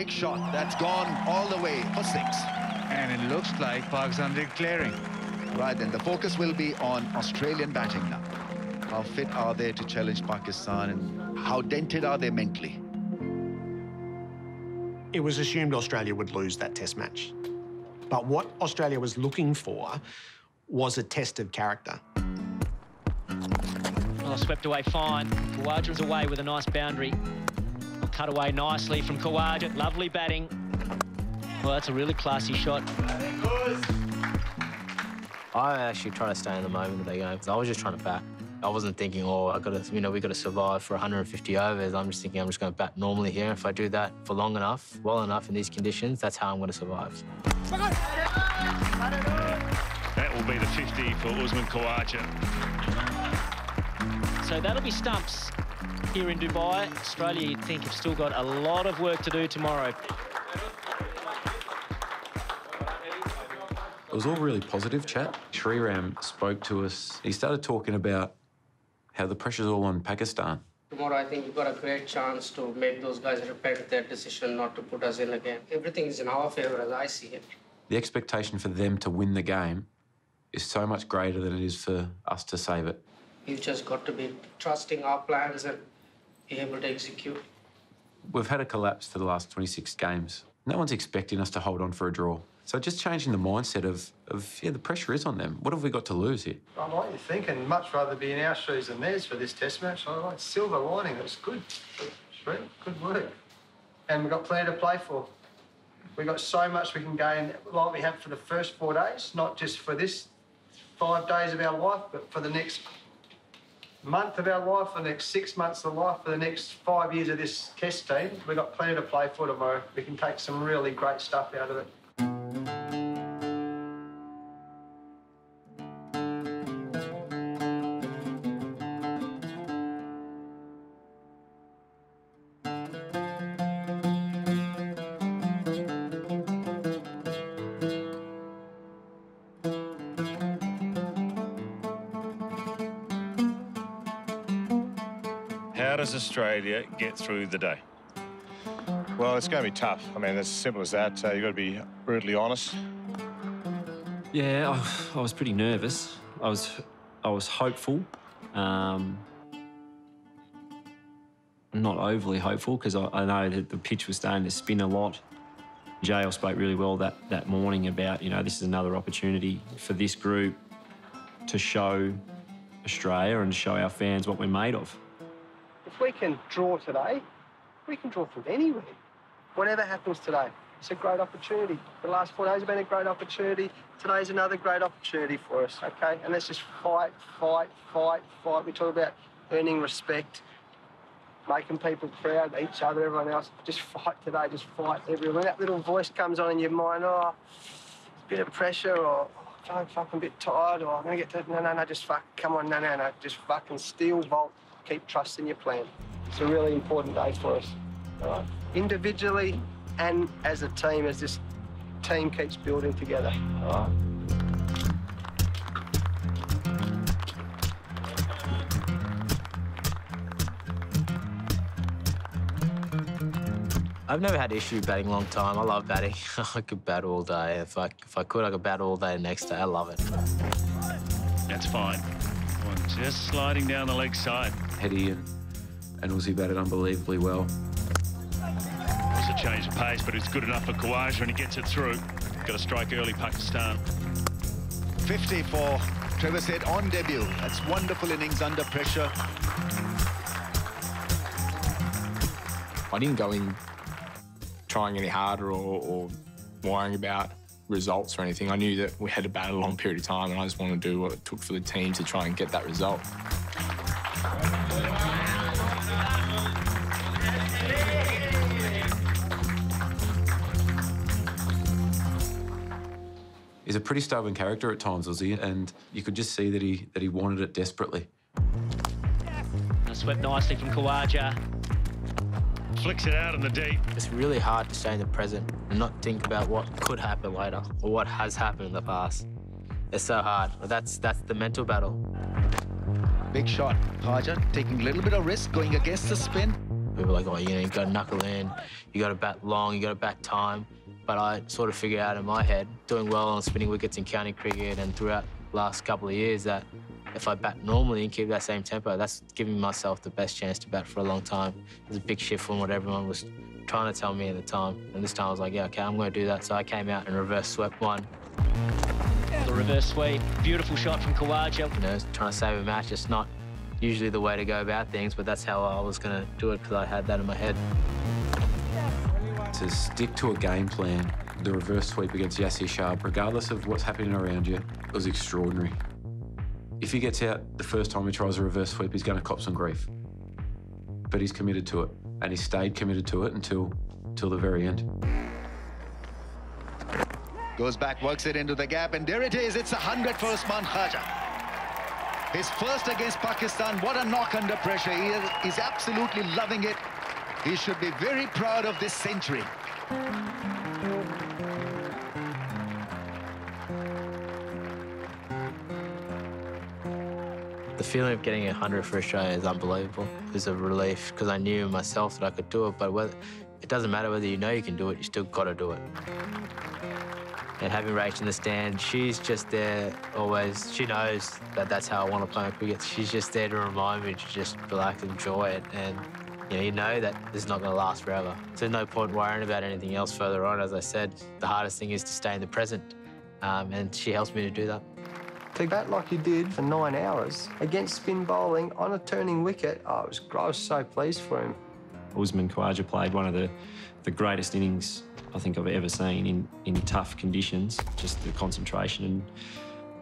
Big shot. That's gone all the way for six. And it looks like Pakistan declaring. Right then, the focus will be on Australian batting now. How fit are they to challenge Pakistan and how dented are they mentally? It was assumed Australia would lose that test match. But what Australia was looking for was a test of character. Well, swept away fine. Khawaja's away with a nice boundary. Cut away nicely from Khawaja. Lovely batting. Well, that's a really classy shot. I actually try to stay in the moment of the game because I was just trying to bat. I wasn't thinking, oh, I got to, you know, we got to survive for 150 overs. I'm just thinking, I'm just going to bat normally here. If I do that for long enough, well enough in these conditions, that's how I'm going to survive. That will be the 50 for Usman Khawaja. So that'll be stumps here in Dubai. Australia, you'd think, have still got a lot of work to do tomorrow. It was all really positive chat. Sriram spoke to us. He started talking about how the pressure's all on Pakistan. Tomorrow, I think we've got a great chance to make those guys repent their decision not to put us in again. Everything is in our favor as I see it. The expectation for them to win the game is so much greater than it is for us to save it. We've just got to be trusting our plans and be able to execute. We've had a collapse for the last 26 games. No one's expecting us to hold on for a draw. So just changing the mindset of, of yeah, the pressure is on them. What have we got to lose here? I like your thinking. Much rather be in our shoes than theirs for this test match. I like silver lining. It's good. Good, good work. And we've got plenty to play for. We've got so much we can gain, like we have for the first four days, not just for this five days of our life, but for the next month of our life, the next six months of life, for the next five years of this test team. We've got plenty to play for tomorrow. We can take some really great stuff out of it. How does Australia get through the day? Well, it's going to be tough. I mean, it's as simple as that. Uh, you've got to be brutally honest. Yeah, I, I was pretty nervous. I was, I was hopeful. Um, not overly hopeful because I, I know that the pitch was starting to spin a lot. JL spoke really well that, that morning about, you know, this is another opportunity for this group to show Australia and show our fans what we're made of. If we can draw today, we can draw from anywhere. Whatever happens today, it's a great opportunity. The last four days have been a great opportunity. Today's another great opportunity for us, okay? And let's just fight, fight, fight, fight. We talk about earning respect, making people proud, each other, everyone else. Just fight today, just fight everyone. When that little voice comes on in your mind, oh, a bit of pressure or oh, I'm fucking a bit tired or I'm gonna get to no no no just fuck come on, no no no, just fucking steel vault, keep trusting your plan. It's a really important day for us. All right? Individually and as a team, as this team keeps building together. All right? I've never had issue batting long time. I love batting. I could bat all day. If I, if I could, I could bat all day the next day. I love it. That's fine. One just sliding down the leg side. Heady and, and Uzi batted unbelievably well. Was a change of pace, but it's good enough for Khawaja and he gets it through. Got to strike early, Pakistan. 50 for Travis Head on debut. That's wonderful innings under pressure. I didn't go in trying any harder or, or worrying about results or anything. I knew that we had to bat a long period of time, and I just wanted to do what it took for the team to try and get that result. He's a pretty stubborn character at times, was he? And you could just see that he that he wanted it desperately. Swept nicely from Khawaja. Flicks it out in the deep. It's really hard to stay in the present and not think about what could happen later or what has happened in the past. It's so hard. That's that's the mental battle. Big shot. Khawaja taking a little bit of risk, going against the spin. People are like, oh, you know, you got to knuckle in, you got to bat long, you got to bat time. But I sort of figured out in my head, doing well on spinning wickets in county cricket and throughout the last couple of years, that if I bat normally and keep that same tempo, that's giving myself the best chance to bat for a long time. It's a big shift from what everyone was trying to tell me at the time. And this time I was like, yeah, okay, I'm going to do that. So I came out and reverse swept one. The reverse sweep, beautiful shot from Khawaja. You know, trying to save a match, it's not usually the way to go about things, but that's how I was going to do it because I had that in my head. To stick to a game plan, the reverse sweep against Yasir Shah, regardless of what's happening around you, was extraordinary. If he gets out the first time he tries a reverse sweep, he's going to cop some grief. But he's committed to it, and he stayed committed to it until, until the very end. Goes back, works it into the gap, and there it is. It's a 100 for Usman Khawaja. His first against Pakistan. What a knock under pressure. He is, absolutely loving it. He should be very proud of this century. The feeling of getting 100 for Australia is unbelievable. It was a relief because I knew myself that I could do it, but it doesn't matter whether you know you can do it, you still got to do it. And having Rach in the stand, she's just there always. She knows that that's how I want to play my cricket. She's just there to remind me to just relax, enjoy it, and you know, you know that this is not going to last forever. So there's no point worrying about anything else further on. As I said, the hardest thing is to stay in the present, um, and she helps me to do that. To bat like you did for nine hours against spin bowling on a turning wicket, oh, I, was, I was so pleased for him. Usman Khawaja played one of the, the greatest innings I think I've ever seen in, in tough conditions. Just the concentration and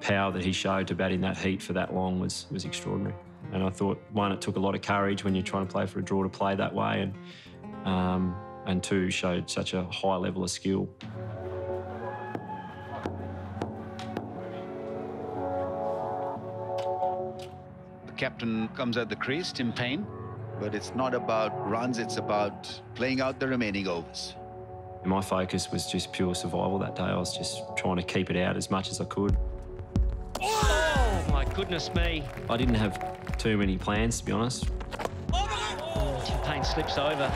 power that he showed to bat in that heat for that long was, was extraordinary. And I thought, one, it took a lot of courage when you're trying to play for a draw to play that way, and, um, and two, showed such a high level of skill. The captain comes at the crease, Tim Paine. But it's not about runs, it's about playing out the remaining overs. My focus was just pure survival that day. I was just trying to keep it out as much as I could. Oh, my goodness me. I didn't have too many plans, to be honest. Oh, Tim Paine slips over.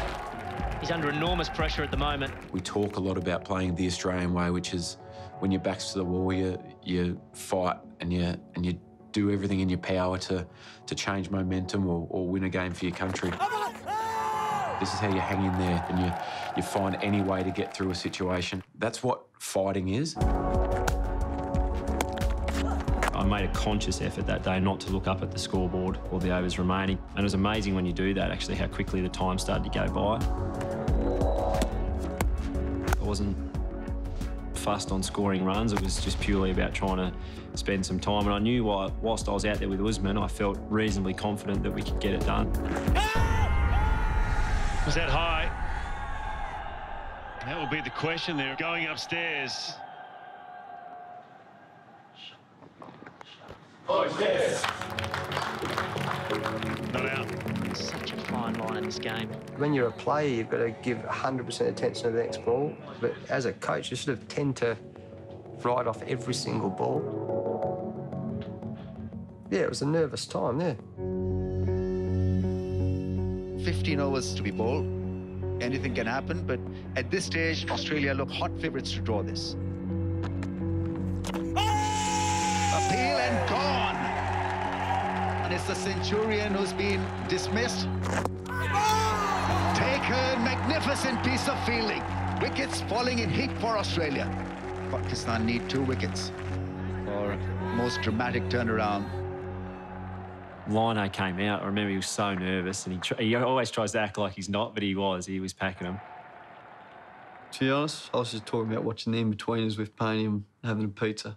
He's under enormous pressure at the moment. We talk a lot about playing the Australian way, which is when your back's to the wall, you, you fight and you, and you do everything in your power to, to change momentum or, or win a game for your country. This is how you hang in there and you, you find any way to get through a situation. That's what fighting is. I made a conscious effort that day not to look up at the scoreboard or the overs remaining. And it was amazing when you do that, actually, how quickly the time started to go by. I wasn't fussed on scoring runs. It was just purely about trying to spend some time. And I knew while, whilst I was out there with Usman, I felt reasonably confident that we could get it done. Was that high? That will be the question. They're going upstairs. Oh, stairs! Not out. Such a fine line in this game. When you're a player, you've got to give 100% attention to the next ball. But as a coach, you sort of tend to ride off every single ball. Yeah, it was a nervous time there. 15 overs to be bowled. Anything can happen, but at this stage, Australia look hot favourites to draw this. Appeal and gone. And it's the Centurion who's been dismissed. Taken, magnificent piece of fielding. Wickets falling in heat for Australia. Pakistan need two wickets for most dramatic turnaround Lyno came out. I remember he was so nervous, and he, he always tries to act like he's not, but he was. He was packing them. To be honest, I was just talking about watching the Inbetweeners with Paine and having a pizza.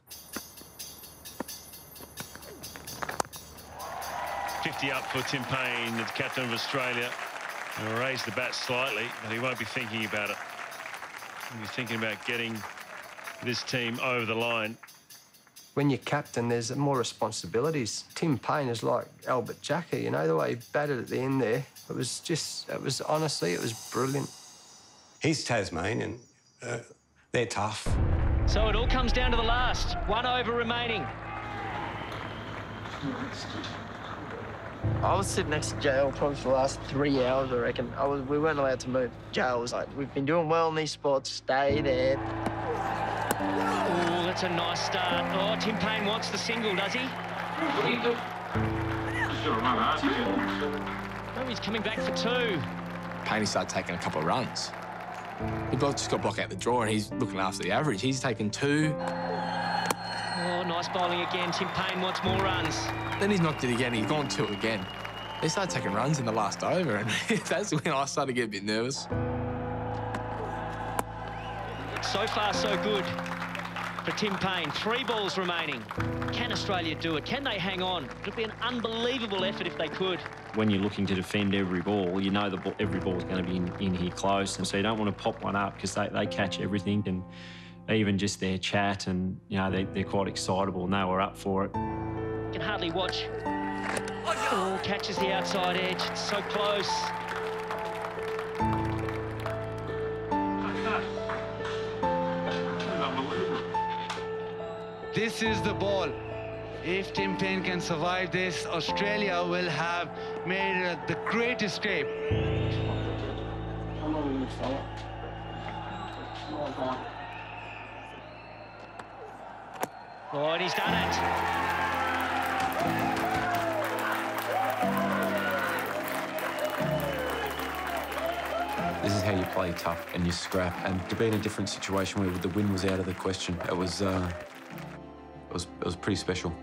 50 up for Tim Paine, the captain of Australia. He'll raise the bat slightly, but he won't be thinking about it. He'll be thinking about getting this team over the line when you're captain, there's more responsibilities. Tim Paine is like Albert Jacka, you know, the way he batted at the end there. It was just, it was honestly, it was brilliant. He's Tasmanian. Uh, they're tough. So it all comes down to the last. One over remaining. I was sitting next to JL probably for the last three hours, I reckon. I was, we weren't allowed to move. JL was like, we've been doing well in these spots, stay there. That's a nice start. Oh, Tim Paine wants the single, does he? Oh, he's coming back for two. Painey started taking a couple of runs. He just got blocked out the draw and he's looking after the average. He's taken two. Oh, nice bowling again. Tim Paine wants more runs. Then he's knocked it again. He's gone two again. They started taking runs in the last over, and that's when I started to get a bit nervous. So far, so good for Tim Paine. Three balls remaining. Can Australia do it? Can they hang on? It'd be an unbelievable effort if they could. When you're looking to defend every ball, you know the ball, every ball is going to be in, in here close, and so you don't want to pop one up because they, they catch everything and even just their chat and you know they, they're quite excitable and they were up for it. Can hardly watch. Oh, catches the outside edge. It's so close. This is the ball. If Tim Paine can survive this, Australia will have made uh, the great escape. Oh, and he's done it. This is how you play tough and you scrap. And to be in a different situation where the win was out of the question, it was, uh, it was, it was pretty special.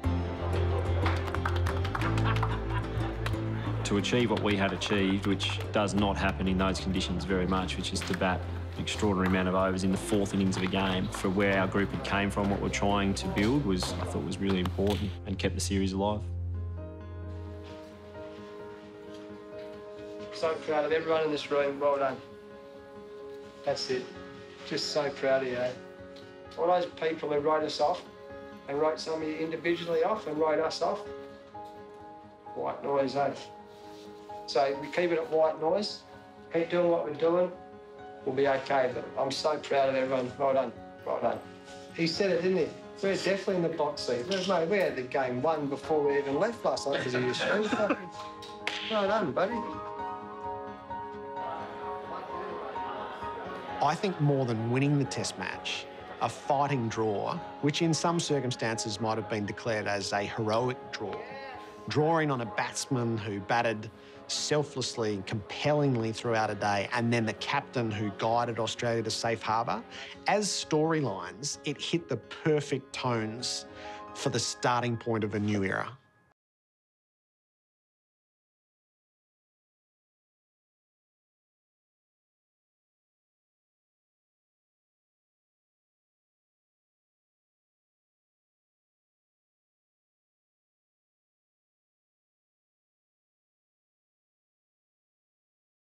To achieve what we had achieved, which does not happen in those conditions very much, which is to bat an extraordinary amount of overs in the fourth innings of a game, for where our group had came from, what we're trying to build, was I thought was really important and kept the series alive. So proud of everyone in this room. Well done. That's it. Just so proud of you. eh? All those people who wrote us off and write some of you individually off and write us off. White noise, eh? So we keep it at white noise, keep doing what we're doing, we'll be okay. But I'm so proud of everyone. Well done. Well done. He said it, didn't he? We're definitely in the box seat. We're- Mate, we had the game won before we even left last night because you, Stu. Fucking- Well done, buddy. I think more than winning the Test match, a fighting draw, which in some circumstances might have been declared as a heroic draw, drawing on a batsman who batted selflessly, compellingly throughout a day, and then the captain who guided Australia to safe harbour, as storylines, it hit the perfect tones for the starting point of a new era.